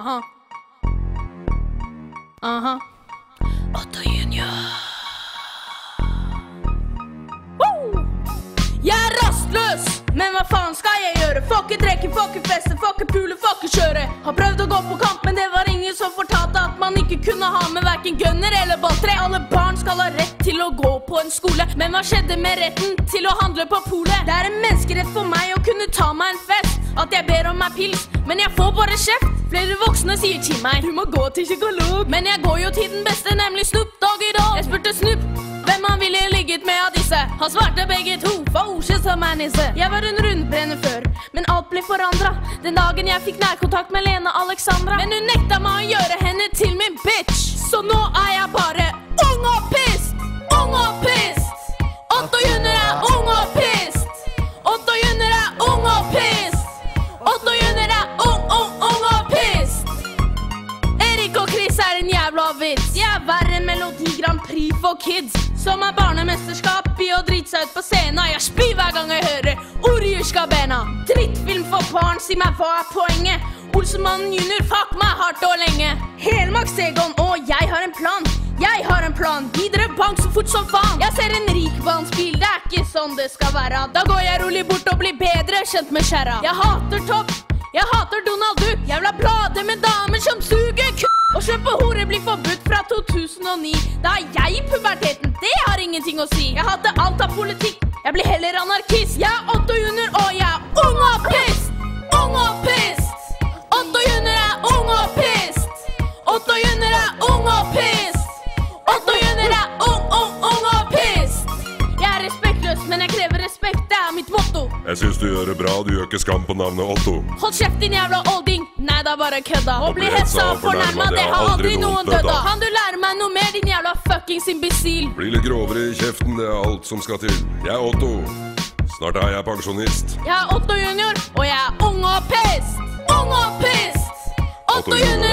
Aha. Aha. Otto Junior. Woo! Jeg er rastløs, men hva faen skal jeg gjøre? Får ikke drikke, får ikke feste, får ikke pule, får ikke kjøre. Har prøvd å gå på kamp, men det var ingen som fortalte at man ikke kunne ha med verken gunner eller balltre. Alle barn skal ha rett til å gå på en skole, men hva skjedde med retten til å handle på polet? Det er en menneskerett for meg å kunne ta meg en fest. At jeg ber om pils, men jeg får bare kjeft. Flere voksne sier til meg du må gå til psykolog. Men jeg går jo til den beste, nemlig Snoop Doggy Dogg. Jeg spurte Snoop hvem han ville ligget med av disse. Han svarte begge to, for ordet som er nisse. Jeg var en rundbrenner før, men alt ble forandra den dagen jeg fikk nærkontakt med Lene Alexandra. Men hun nekta meg å gjøre henne til min bitch, så nå er jeg bare Grand Prix for kids. Som er barnemesterskap i å drite seg ut på scenen. Jeg spyr hver gang jeg hører Orjurskabena. Drittfilm for barn, si meg hva er poenget? Olsemannen junior, fuck meg hardt og lenge. Helmaks Egon og jeg har en plan. Jeg har en plan, gi bank så fort som faen. Jeg ser en rikmannsbil, det er ikke sånn det skal være. Da går jeg rolig bort og blir bedre kjent med skjæra. Jeg hater topp. Jeg hater Donald Duck. Jeg vil ha blader med damer som suger forbudt fra 2009. Da er jeg i puberteten. Det har ingenting å si. Jeg hater alt av politikk. Jeg blir heller anarkist. Jeg er Otto Junior, og jeg er ung og pist! Ung og pist! Otto Junior er ung og pist! Otto Junior er ung og pist! Otto Junior er ung, ung, ung og pist! Jeg er respektløs, men jeg krever respekt. Det er mitt motto. Jeg syns du gjør det bra, du gjør ikke skam på navnet Otto. Hold kjeft, din jævla olding! Er bare kødda. Å bli hetsa og fornærma, det har aldri noen dødd av. Kan du lære meg noe mer, din jævla fuckings imbisil? Bli litt grovere i kjeften, det er alt som skal til. Jeg er Otto. Snart er jeg pensjonist. Jeg er Otto junior, og jeg er ung og pissed! Ung og pissed! Otto junior